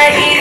but